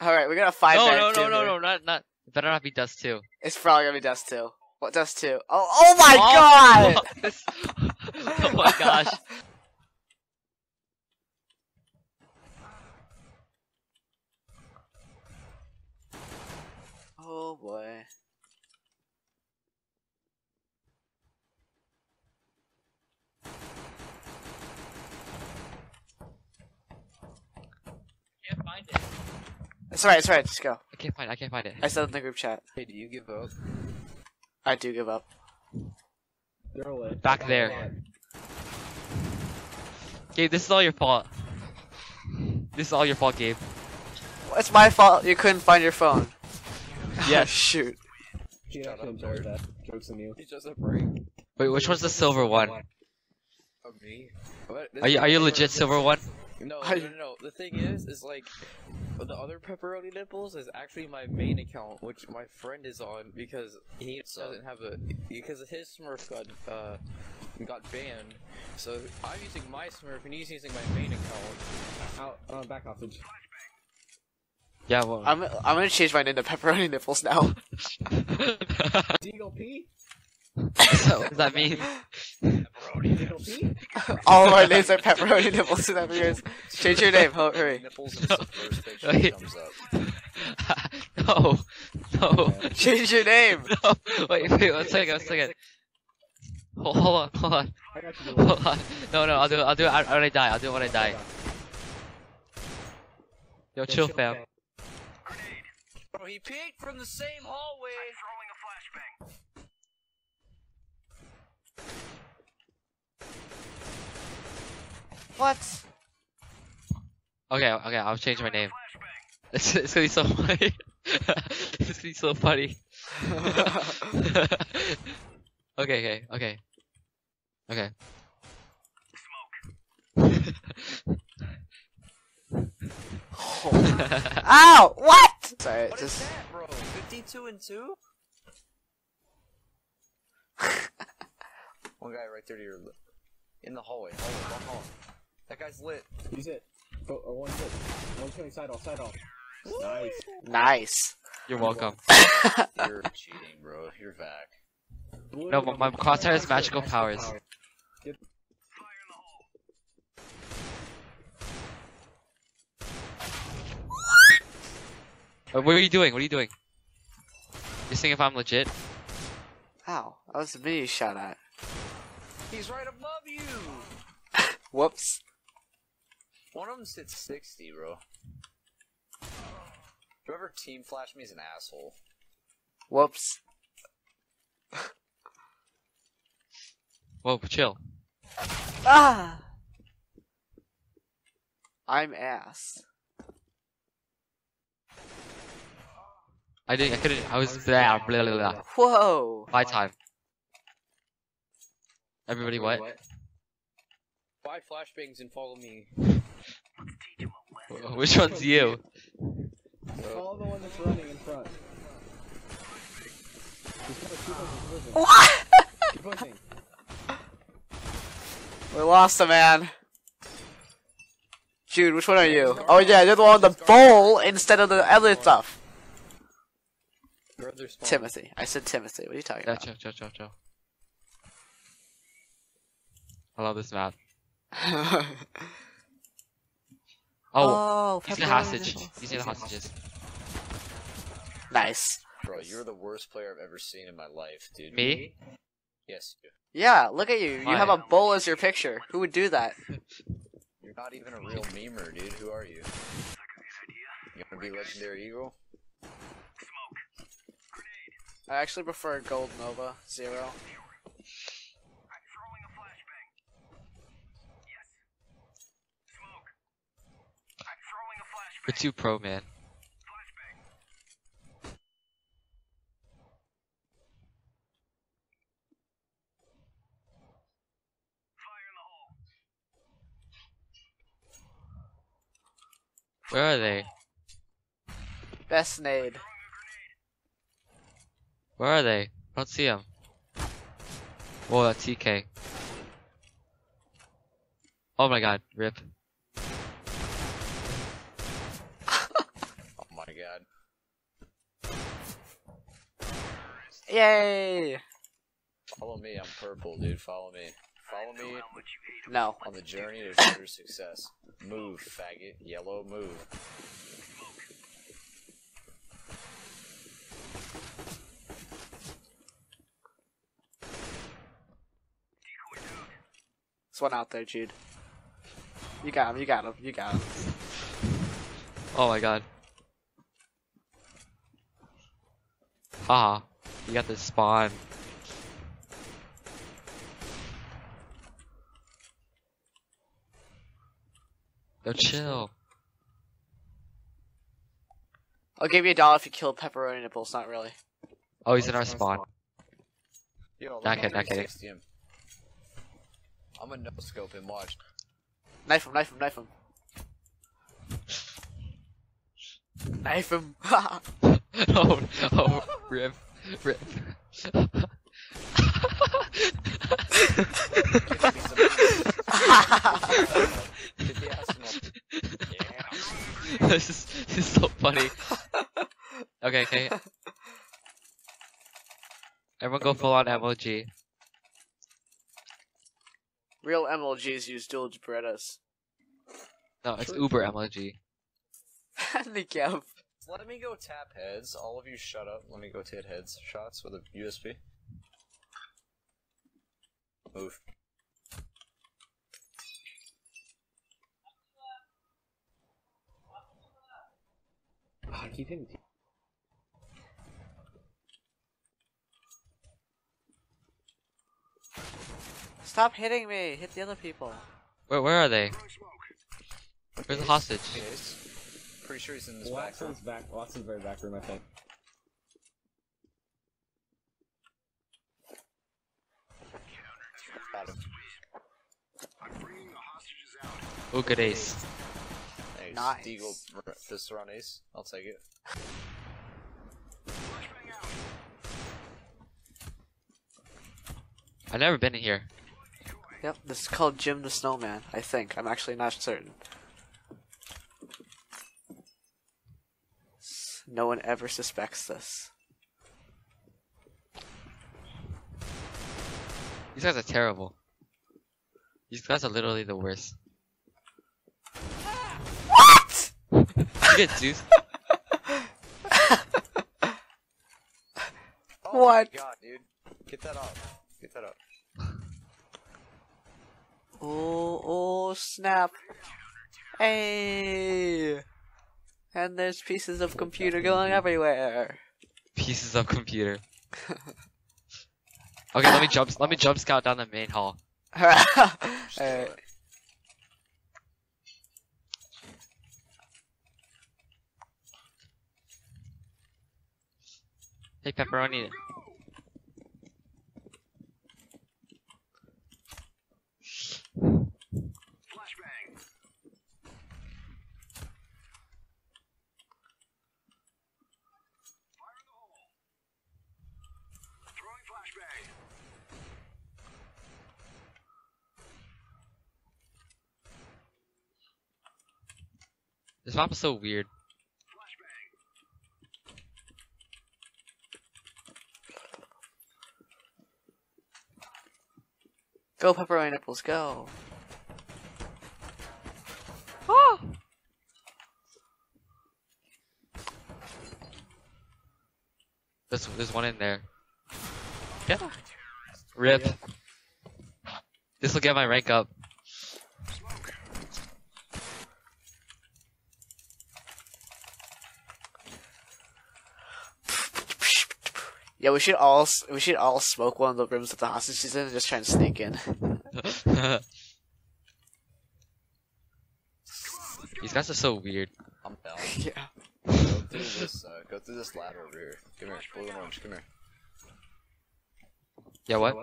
All right, we got a five. No, no, no, no, no, not not. It better not be Dust two. It's probably gonna be Dust two. What Dust two? Oh, oh my god! This- oh my gosh. oh boy. It's alright. It's alright. Just go. I can't find. It. I can't find it. I said in the group chat. Hey, do you give up? I do give up. They're lit. Back there. Gabe, this is all your fault. This is all your fault, Gabe. It's my fault. You couldn't find your phone. Yeah, shoot. He actually absorbed that. Jokes on you. He's just a break. Wait, which one's the silver one? Of me. What? Are you are you legit silver one? No, I- no, no, no. The thing is, is like, the other pepperoni nipples is actually my main account, which my friend is on because he doesn't have a because his Smurf got uh got banned. So I'm using my Smurf and he's using my main account. Out, uh, back hostage. Yeah, well. I'm I'm gonna change my name to Pepperoni Nipples now. Deagle P? so, what does that mean? Deagle P? All of our names are Pepperoni Nipples in that years. Change your name. Hurry. Nipples is the first picture Wait. that comes up. no, no, Change your name. no. Wait, wait, one second, one second. Hold, hold on, hold on, I got you. hold on. No, no, I'll do it. I'll do it when I die. I'll do it when I die. Yo, chill, fam. Bro, he peeked from the same hallway. What? Okay, okay, I'll change my name. It's, it's gonna be so funny. it's gonna be so funny. okay, okay, okay. Okay. Smoke. Ow! What? Sorry, What is just that, bro? 52 and 2? One guy right there to your left. In the hallway. Hallway, one hall. That guy's lit. Use it. Go, uh, one hit. One twenty side off, side off. Nice. nice. You're welcome. You're cheating, bro. You're back. Blue No, but my crosshair has magical powers. Get- Uh, What are you doing? What are you doing? You're seeing if I'm legit? Ow! That was me you shot at. He's right above you! Whoops. One of them sits 60, bro. Whoever team flashed me is an asshole. Whoops. Whoa, chill. Ah! I'm ass. I didn't. I couldn't. I was blah blah blah blah. Whoa! My time. Everybody, what? Buy flashbangs and follow me. Wh- Which one's you? Follow the one that's running in front. Just keep pushing, keep pushing. What? We lost a man. Jude, which one are you? Oh yeah, you're the one with the bowl instead of the other stuff. Timothy. I said Timothy. What are you talking Yeah, about? chill, chill, chill, chill. I love this map. Oh, he's in a hostage. nipples. He's in a hostages. Nice. Bro, you're the worst player I've ever seen in my life, dude. Me? Yes, you. Yeah, look at you. You Why? have a bowl as your picture. Who would do that? You're not even a real memer, dude. Who are you? You wanna be Legendary Eagle? I actually prefer Gold Nova Zero. We're too pro, man. Where are they? Best nade. Where are they? I don't see them. Whoa, that's TK. Oh my god, rip. Oh my god. Yay! Follow me, I'm purple, dude. Follow me. Follow me No. on the journey to future success. Move, faggot. Yellow, move. There's one out there, Jude. You got him, you got him, you got him. Oh my god. Haha. You got this spawn. Yo, chill. I'll give you a dollar if you kill pepperoni nipples, not really. Oh, he's oh, in our spawn. Yo, Not kidding, not kidding. him. I'm gonna no scope him, watch. Knife him, knife him, knife him. Knife him. oh, oh, rip, rip. Get the ass in Yeah. this is this is so funny. Okay, okay. Everyone go full on MLG. Real MLGs use dual Berettas. No, it's Uber MLG. Handicap. Let me go tap heads. All of you shut up. Let me go hit heads shots with a USP. Move. Ah, I keep hitting. Stop hitting me. Hit the other people. Where where are they? Where's the hostage? Ace. Pretty sure he's in this back room. Watson's back. Watson's very back room, I think. Got him. Oh, good ace. Ace. Nice. Deagle r- fist around ace. I'll take it. I've never been in here. Yep, this is called Jim the Snowman, I think. I'm actually not certain. No one ever suspects this. These guys are terrible. These guys are literally the worst. What? You get Zeus. Oh What? my god, dude. Get that off. Get that up. Oh, oh, snap. Hey! And there's pieces of computer going everywhere. Pieces of computer. Okay, let me jump. Let me jump scout down the main hall. Alright. Just do Alright. it. Hey, pepperoni. This map is so weird. Go, pepperoni nipples, go. Ah! There's there's one in there. Yeah. Rip. This will get my rank up. Yeah, we should all we should all smoke one of the rooms that the hostage is in and just try and sneak in. These guys are so weird. I'm down. yeah. Go through this. Uh, go through this ladder over here. Come here, blue and orange. Come here. Yeah, what?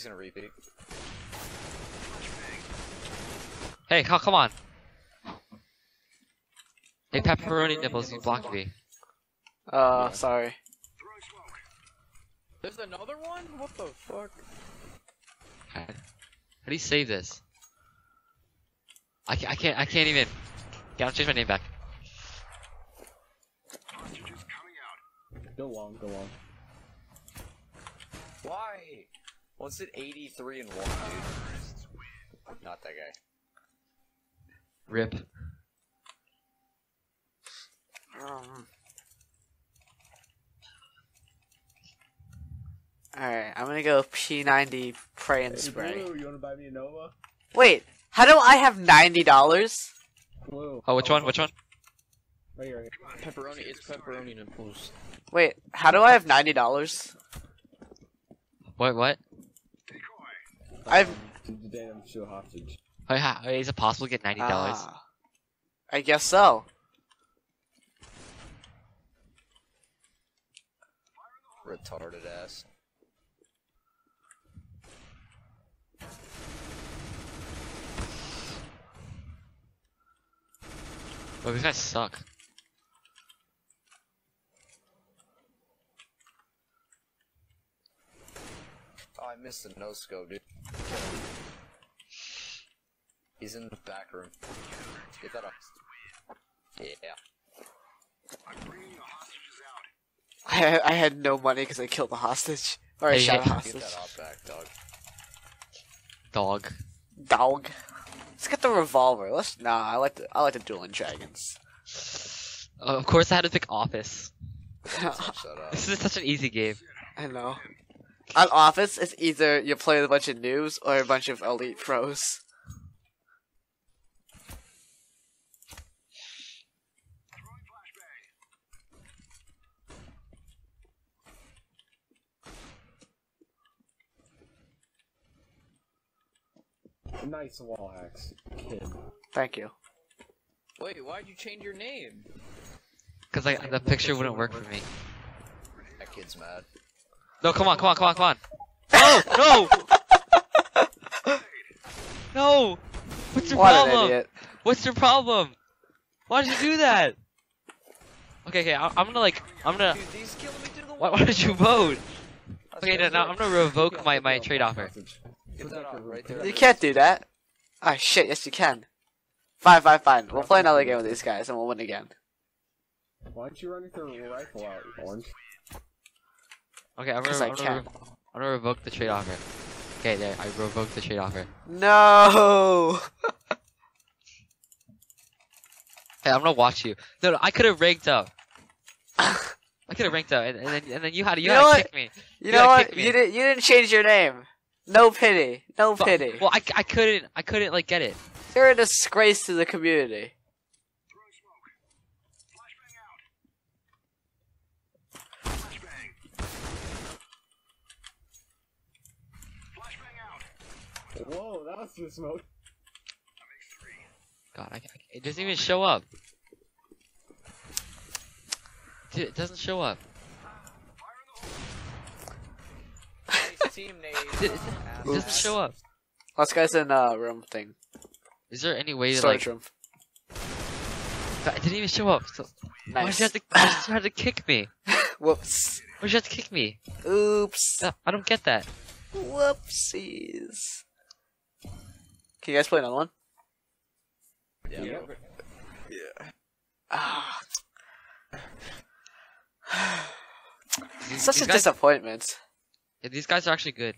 He's gonna repeat. Hey, co- come on. Hey, pepperoni nipples, you blocked me. Uh, sorry. There's another one? What the fuck? How do you save this? I can't, I can't, I can't even. Okay, I'll change my name back. Go on, go on. Why? What's it 83 and 1, dude? Not that guy. Rip. Um. Alright, I'm gonna go P90 Pray and Hey, Spray. Blue, you wanna buy me a Nova? Wait, how do I have $90? Blue. Oh, which one? Which one? Right here, right here. Pepperoni, it's pepperoni nipples. Wait, how do I have $90? What? What? I've. To the damn show hostage. Oh, yeah, is it possible to get ninety dollars? Ah, I guess so. Retarded ass. oh, these guys suck. Missed the no scope, dude. He's in the back room. Get that up. Yeah. I I had no money because I killed the hostage. Or I Hey, shot a hey, Get hostage. that op back, dog. Dog. Dog. Let's get the revolver. Let's nah. I like the I like the dueling dragons. Uh, of course, I had to pick Office. Touch up. This is such an easy game. I know. On Office, it's either you play with a bunch of noobs or a bunch of elite pros. Nice wall hacks, kid. Thank you. Wait, why'd you change your name? Cause like the picture wouldn't work for me. That kid's mad. No, come on, come on, come on, come on. No, no, no. What's your What an problem? idiot. What's your problem? Why did you do that? Okay, okay, I, I'm gonna like, I'm gonna. Dude, he's killing me through the Why, why did you vote? Okay, crazy. now I'm gonna revoke my my trade offer. Hostage. Get that op right there. You can't do that. Oh shit, yes you can. Fine, fine, fine. We'll play another game with these guys and we'll win again. Why don't you run your rifle out, Orange? Okay, I'm gonna, I I'm gonna, can. re- I'm gonna revoke the trade offer. Okay, there, I revoked the trade offer. No! Hey, I'm gonna watch you. No, no I could have ranked up. I could have ranked up, and, and then and then you had to, you, You had to kick me. You You know what? You didn't you didn't change your name. No pity. No But- pity. Well, I, I couldn't I couldn't like get it. You're a disgrace to the community. Whoa, that was the smoke. God, I, I, it doesn't even show up. Dude, it doesn't show up. Nice team name. It, it, it doesn't show up. Let's guys in uh room thing. Is there any way to Storage like? room. It didn't even show up. So why did Nice. you have to? Why did you have to kick me? Whoops. Why did you have to kick me? Oops. No, I don't get that. Whoopsies. Can you guys play another one? Yeah. Yeah. Ah. Such these a guys, disappointment. yeah, these guys are actually good.